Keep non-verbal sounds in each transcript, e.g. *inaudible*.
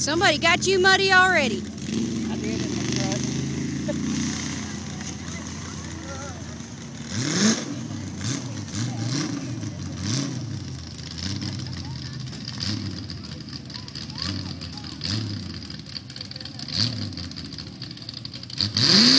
Somebody got you muddy already. I *laughs*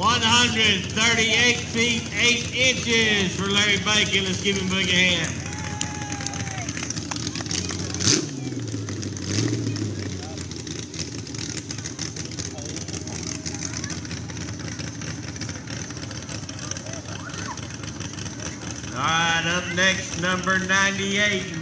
138 feet, 8 inches for Larry Bacon. Let's give him a big hand. All right, up next, number 98.